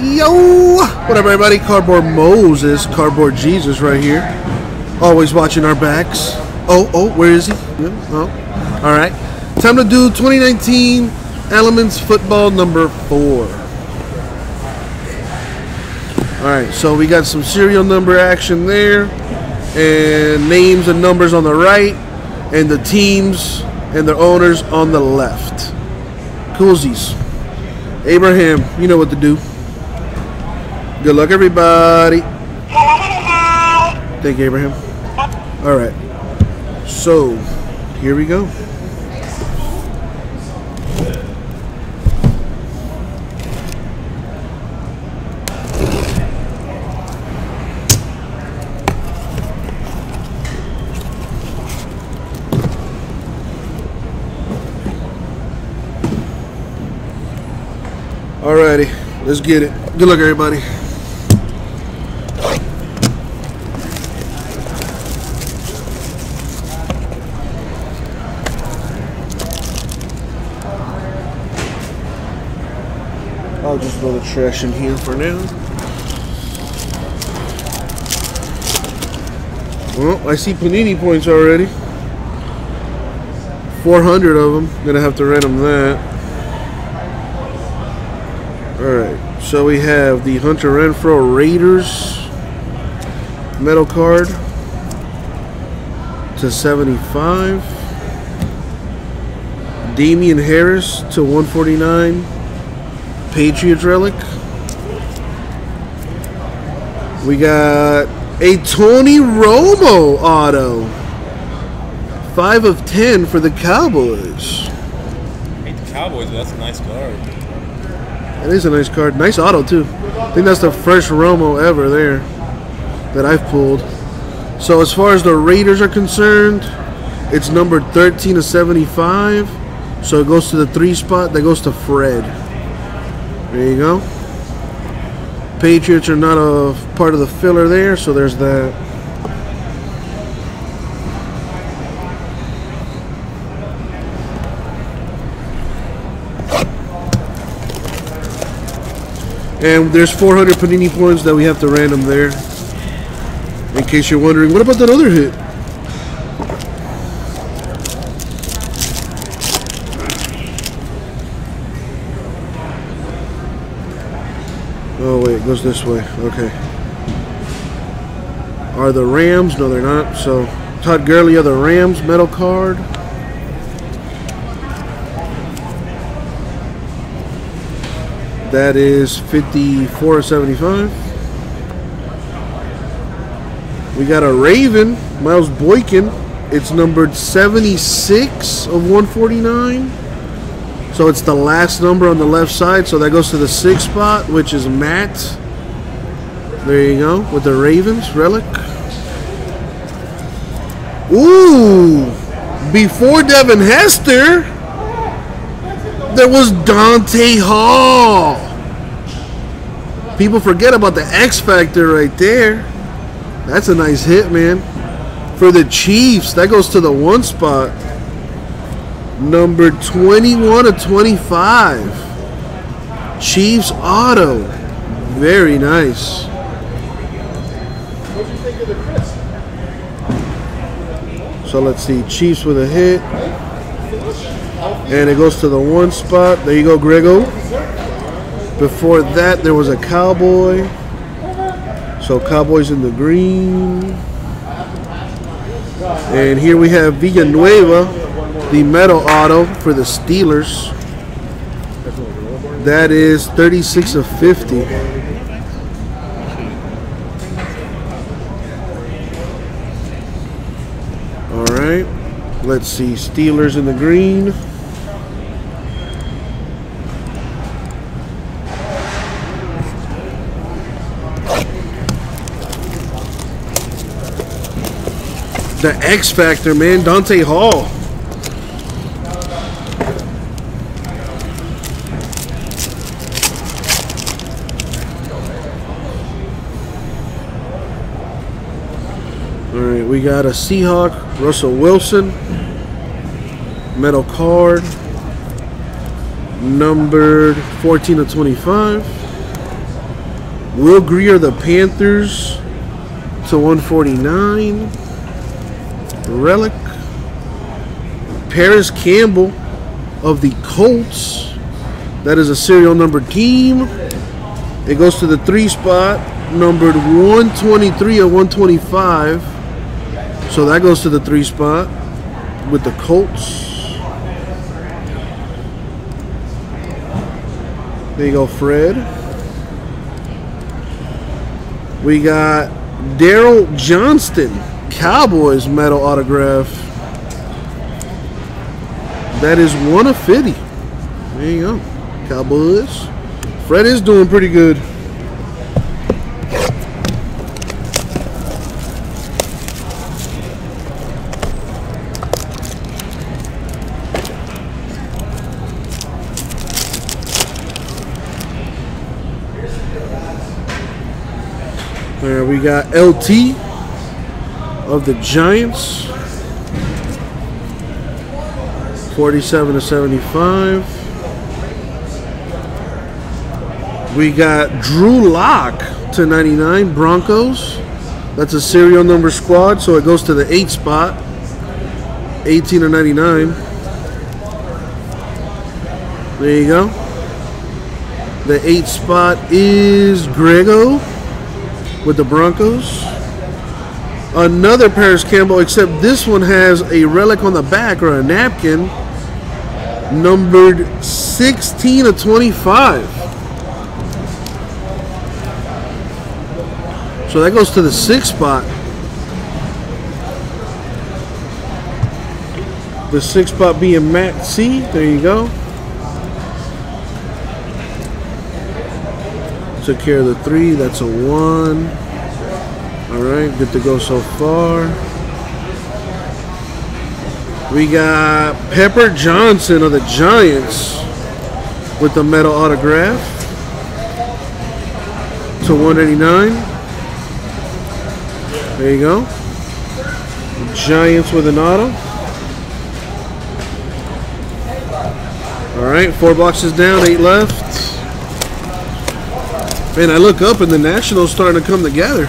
Yo! What up, everybody? Cardboard Moses, Cardboard Jesus right here. Always watching our backs. Oh, oh, where is he? Oh, all right. Time to do 2019 Elements Football number four. All right, so we got some serial number action there, and names and numbers on the right, and the teams and their owners on the left. Coolsies. Abraham, you know what to do. Good luck, everybody. Thank you, Abraham. All right. So, here we go. Alrighty, let's get it. Good luck, everybody. I'll just throw the trash in here for now. Well, I see Panini points already. 400 of them. Gonna have to rent them that. Alright, so we have the Hunter Renfrow Raiders metal card to 75. Damien Harris to 149. Patriots relic. We got a Tony Romo auto. 5 of 10 for the Cowboys. hate the Cowboys, but that's a nice card. That is a nice card. Nice auto, too. I think that's the first Romo ever there that I've pulled. So, as far as the Raiders are concerned, it's number 13 to 75. So, it goes to the three spot. That goes to Fred. There you go. Patriots are not a part of the filler there, so there's that. And there's 400 Panini points that we have to random there. In case you're wondering, what about that other hit? Oh wait, it goes this way. Okay. Are the Rams? No, they're not. So Todd Gurley are the Rams metal card. That is 54 75. We got a Raven, Miles Boykin. It's numbered 76 of 149. So it's the last number on the left side. So that goes to the sixth spot, which is Matt. There you go, with the Ravens relic. Ooh, before Devin Hester, there was Dante Hall. People forget about the X Factor right there. That's a nice hit, man. For the Chiefs, that goes to the one spot. Number 21 of 25. Chiefs Auto. Very nice. So let's see. Chiefs with a hit. And it goes to the one spot. There you go, Grego. Before that, there was a Cowboy. So Cowboys in the green. And here we have Villanueva, the metal auto for the Steelers. That is 36 of 50. All right. Let's see. Steelers in the green. The X Factor, man. Dante Hall. Got a Seahawk, Russell Wilson, metal card, numbered 14 of 25. Will Grier the Panthers to 149. Relic. Parris Campbell of the Colts. That is a serial number team. It goes to the three spot, numbered 123 or 125. So that goes to the three spot with the Colts. There you go, Fred. We got Daryl Johnston, Cowboys metal autograph. That is one of 50. There you go. Cowboys. Fred is doing pretty good. We got LT of the Giants. 47 to 75. We got Drew Lock to 99 Broncos. That's a serial number squad, so it goes to the 8 spot. 18 to 99. There you go. The 8 spot is Grego with the Broncos. Another Parris Campbell, except this one has a relic on the back or a napkin, numbered 16 of 25. So that goes to the sixth spot. The sixth spot being Matt C. There you go. Took care of the three. That's a one. All right, good to go so far. We got Pepper Johnson of the Giants with the metal autograph to 189. There you go. Giants with an auto. All right, four boxes down, eight left. Man, I look up and the Nationals starting to come together.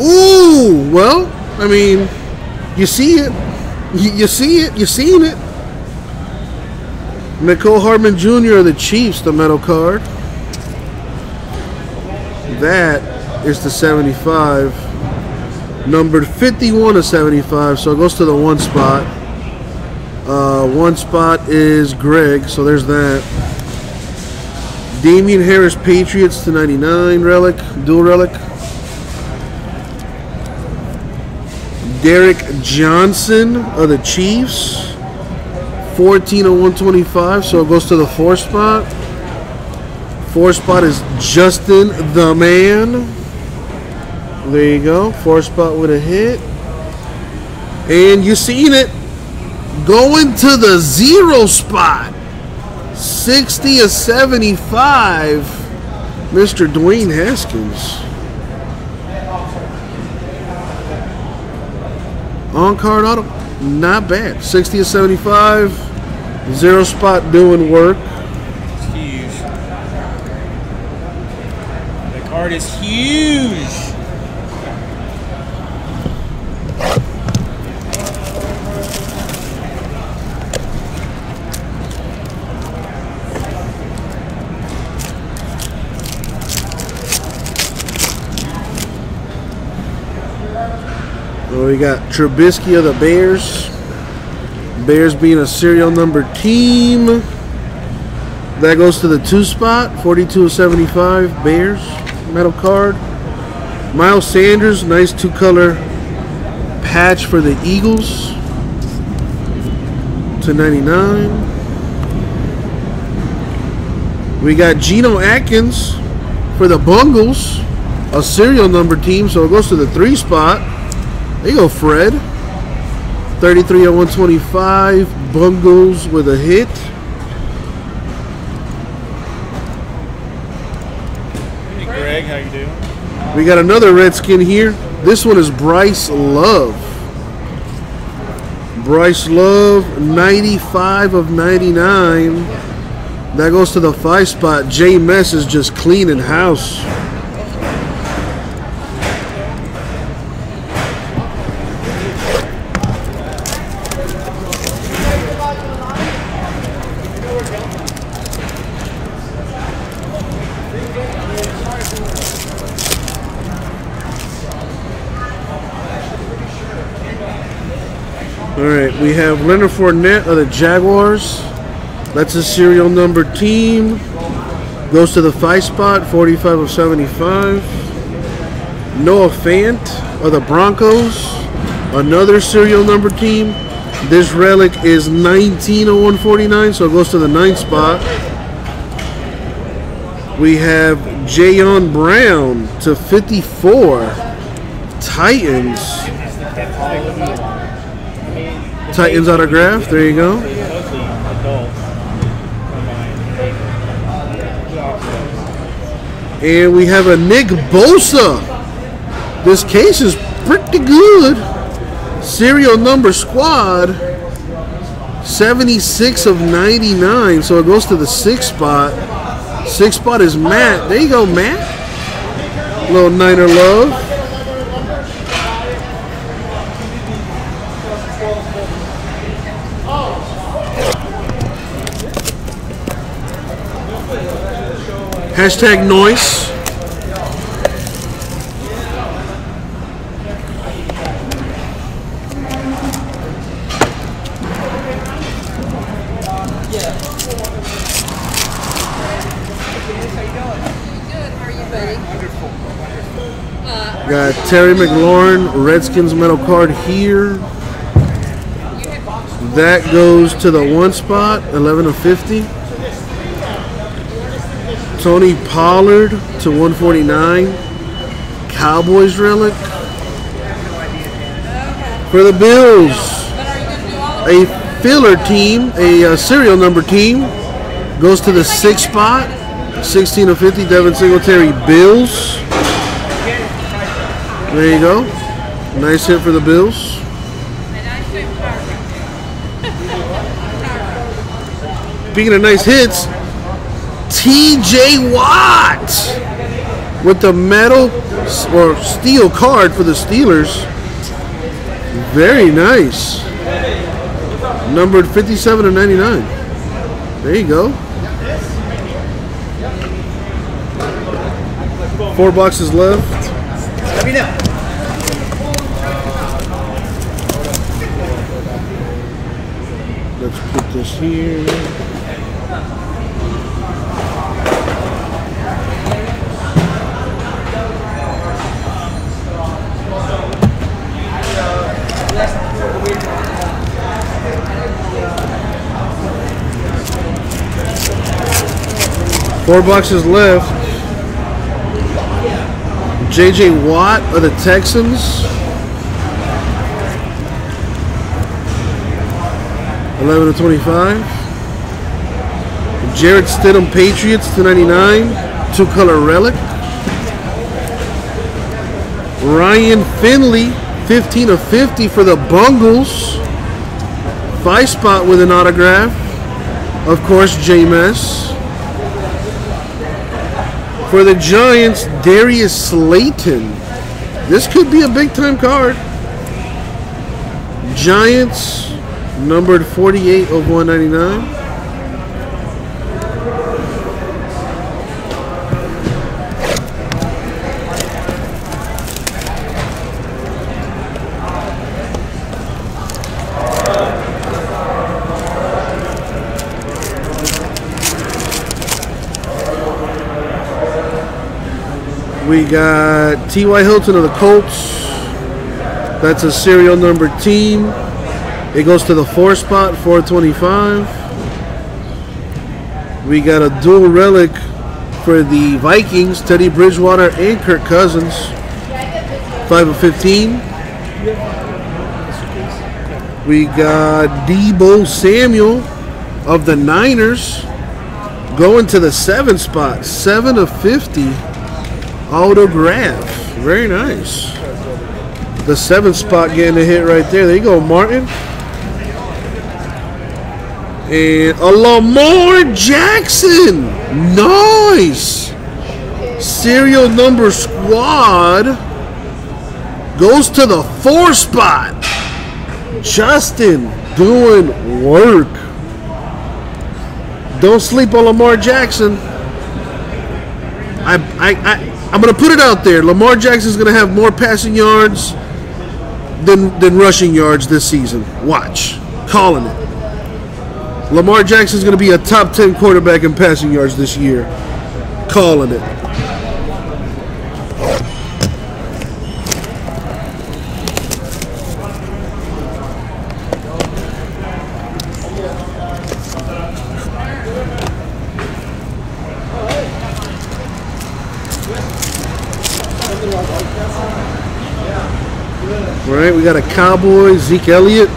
Ooh, well, I mean, you see it. You, you see it. You seen it. Mecole Hardman Jr. of the Chiefs, the metal card. That is the 75. Numbered 51 of 75, so it goes to the one spot. Uh, one spot is Greg, so there's that. Damien Harris Patriots to 99 relic, dual relic. Derrick Johnson of the Chiefs. 14 of 125, so it goes to the four spot. Four spot is Justin the Man. There you go. Four spot with a hit. And you seen it. Going to the zero spot. 60 of 75. Mr. Dwayne Haskins. On card auto. Not bad. 60 of 75. Zero spot doing work. It's huge. The card is huge. We got Trubisky of the Bears. Bears being a serial number team. That goes to the two spot, 42 of 75. Bears metal card. Miles Sanders, nice two color patch for the Eagles to 99. We got Geno Atkins for the Bungles, a serial number team, so it goes to the three spot. There you go, Fred. 33 of 125. Bungles with a hit. Hey Greg, how you doing? We got another Redskin here. This one is Bryce Love. Bryce Love, 95 of 99. That goes to the five spot. J Mess is just cleaning house. All right, we have Leonard Fournette of the Jaguars. That's a serial number team. Goes to the five spot, 45 of 75. Noah Fant of the Broncos. Another serial number team. This relic is 19 of 149, so it goes to the ninth spot. We have Jayon Brown to 54. Titans. Titans autograph. There you go. And we have a Nick Bosa. This case is pretty good. Serial number squad. 76 of 99. So it goes to the sixth spot. Sixth spot is Matt. There you go, Matt. Little Niner love. Hashtag noise. How are you, buddy? Got Terry McLaurin, Redskins metal card here. That goes to the one spot, 11 of 50. Tony Pollard to 149. Cowboys relic. For the Bills, a filler team, a uh, serial number team, goes to the sixth spot, 16 of 50. Devin Singletary, Bills. There you go. Nice hit for the Bills. Speaking of nice hits, TJ Watt with the metal or steel card for the Steelers. Very nice. Numbered 57 of 99. There you go. Four boxes left. Let's put this here. Four boxes left. JJ Watt of the Texans. 11 to 25. Jarrett Stidham Patriots to 99. Two color relic. Ryan Finley 15 of 50 for the Bungles. Five spot with an autograph. Of course, Jameis. For the Giants, Darius Slayton. This could be a big time card. Giants, numbered 48 of 199. We got T.Y. Hilton of the Colts. That's a serial number team. It goes to the four spot, 425. We got a dual relic for the Vikings, Teddy Bridgewater and Kirk Cousins. 5 of 15. We got Deebo Samuel of the Niners going to the seven spot, 7 of 50 autograph. Very nice. The seventh spot getting a hit right there. There you go, Martin. And a Lamar Jackson. Nice. Serial number squad goes to the four spot. Justin doing work. Don't sleep on Lamar Jackson. I, I, I, I'm going to put it out there. Lamar Jackson's going to have more passing yards than, than rushing yards this season. Watch. Calling it. Lamar Jackson's going to be a top 10 quarterback in passing yards this year. Calling it. We got a Cowboy, Zeke Elliott.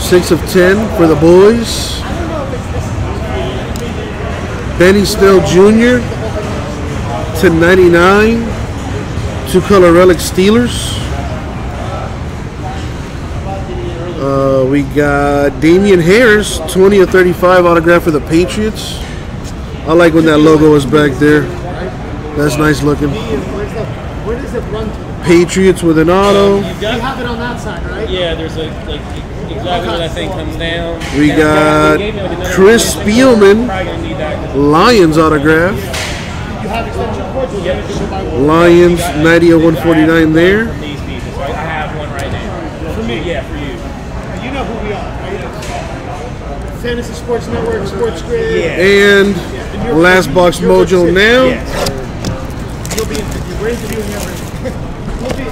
Six of ten for the boys. Benny Snell Jr. to 99. Two color relic Steelers. Uh, we got Damien Harris, 20 of 35 autograph for the Patriots. I like when that logo is back there. That's nice looking. Where's the, where does it run to? Patriots with an auto. You've You have it on that side, right? yeah. There's a like exactly where that thing comes down. We And got they like, Chris extension. Spielman. Probably gonna need that 'cause Lions autograph. You have extension cords or you have to go buy one? Lions 90 of I have 149 there. These pieces. So I I have one right now. For me, yeah, for you. You know who we are, right? Fantasy Sports Network, Sports Grid. Yeah. And And last box mojo City. now. We're interviewing every. We'll be.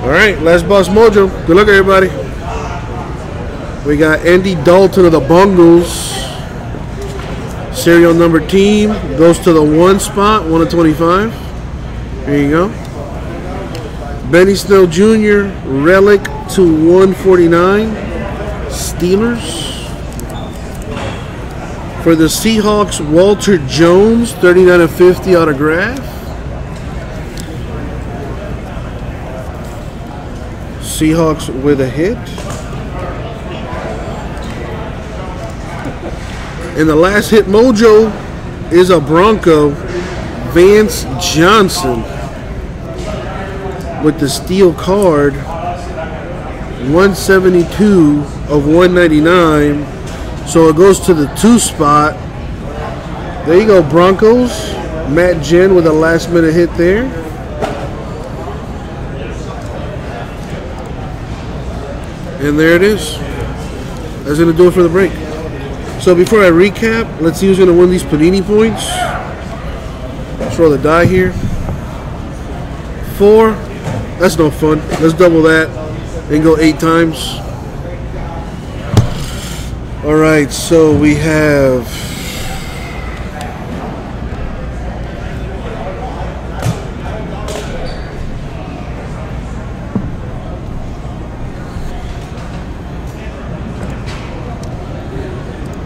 All right, last box mojo. Good luck, everybody. We got Andy Dalton of the Bungles. Serial number team goes to the one spot, one of 25. There you go. Benny Snell Jr. Relic to 149. Steelers. For the Seahawks, Walter Jones, 39 of 50 autograph. Seahawks with a hit. And the last hit mojo is a Bronco, Vance Johnson, with the steel card, 172 of 199. So it goes to the two spot. There you go, Broncos. Matt Jen with a last minute hit there. And there it is. That's going to do it for the break. So before I recap, let's see who's going to win these Panini points. Let's roll the die here. Four. That's no fun. Let's double that and go eight times. All right, so we have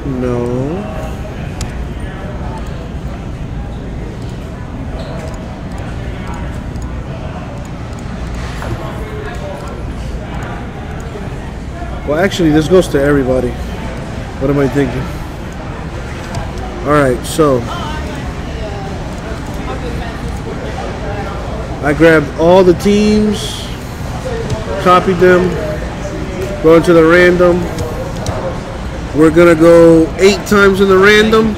no. Well, actually, this goes to everybody. What am I thinking? All right, so I grabbed all the teams, copied them, go into the random. We're gonna go eight times in the random.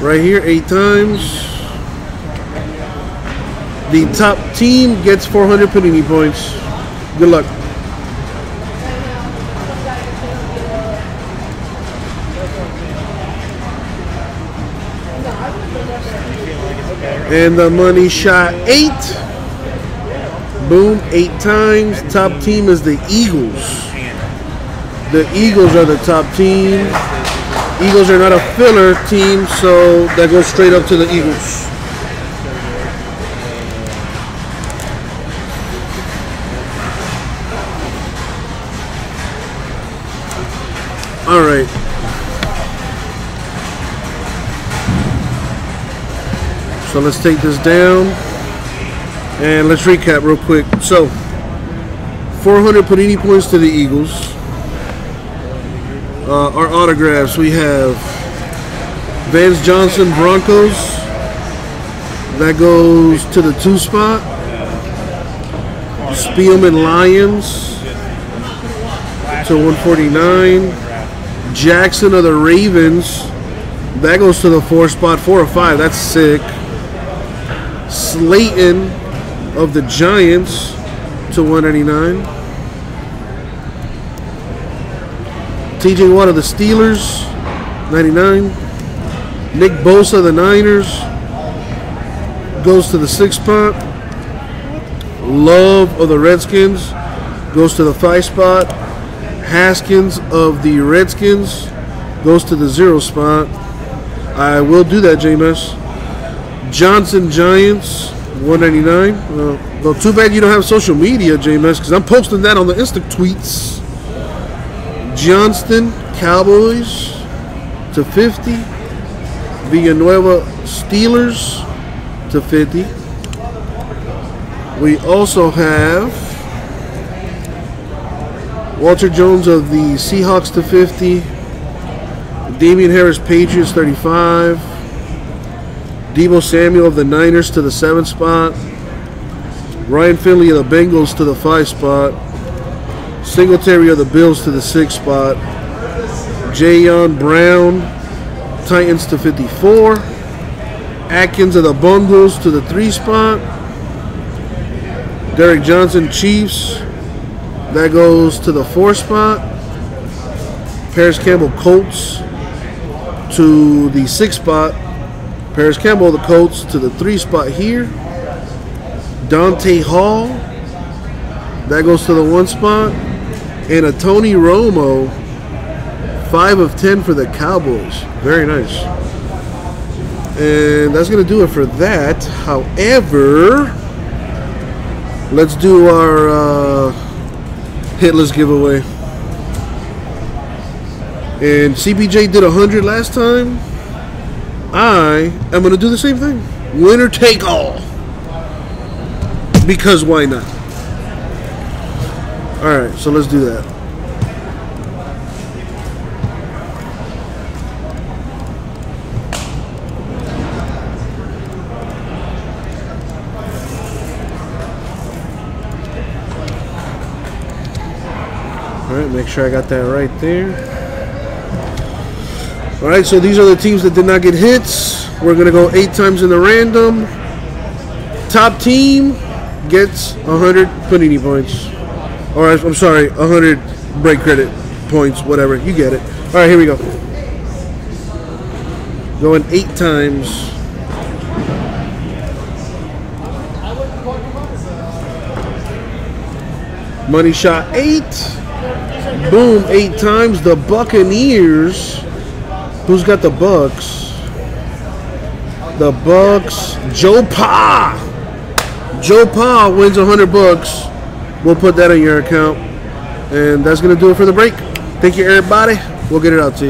Right here, eight times. The top team gets 400 Panini points. Good luck. And the money shot eight. Boom, eight times. Top team is the Eagles. The Eagles are the top team. Eagles are not a filler team, so that goes straight up to the Eagles. So let's take this down and let's recap real quick. So 400 Panini points to the Eagles. Uh, our autographs we have Vance Johnson Broncos. That goes to the two spot. Spielman Lions to 149. Jackson of the Ravens. That goes to the four spot, four or five. That's sick. Slayton of the Giants to 199. TJ Watt of the Steelers, 99. Nick Bosa of the Niners goes to the six spot. Love of the Redskins goes to the five spot. Haskins of the Redskins goes to the zero spot. I will do that, JMS. Johnson Giants, 199. Well, well, too bad you don't have social media, JMS, because I'm posting that on the Insta tweets. Johnston Cowboys to 50. Villanueva Steelers to 50. We also have Walter Jones of the Seahawks to 50. Damien Harris Patriots 35. Deebo Samuel of the Niners to the 7 spot. Ryan Finley of the Bengals to the 5 spot. Singletary of the Bills to the 6 spot. Jayon Brown Titans to 54. Atkins of the Bungles to the 3 spot. Derrick Johnson Chiefs that goes to the four spot. Parris Campbell Colts to the six spot. Parris Campbell the Colts to the three spot here. Dante Hall that goes to the one spot. And a Tony Romo five of ten for the Cowboys. Very nice. And that's gonna do it for that. However, let's do our uh, hitless giveaway. And CBJ did 100 last time. I am going to do the same thing. Winner take all. Because why not? Alright, so let's do that. Alright, make sure I got that right there. Alright, so these are the teams that did not get hits. We're going to go eight times in the random. Top team gets 100 Panini points. Or, I'm sorry, 100 break credit points, whatever. You get it. Alright, here we go. Going eight times. Money shot eight. Boom, eight times. The Buccaneers. Who's got the Bucks? The Bucks. Joe Pa. Joe Pa wins hundred bucks. We'll put that in your account. And that's gonna do it for the break. Thank you everybody. We'll get it out to you.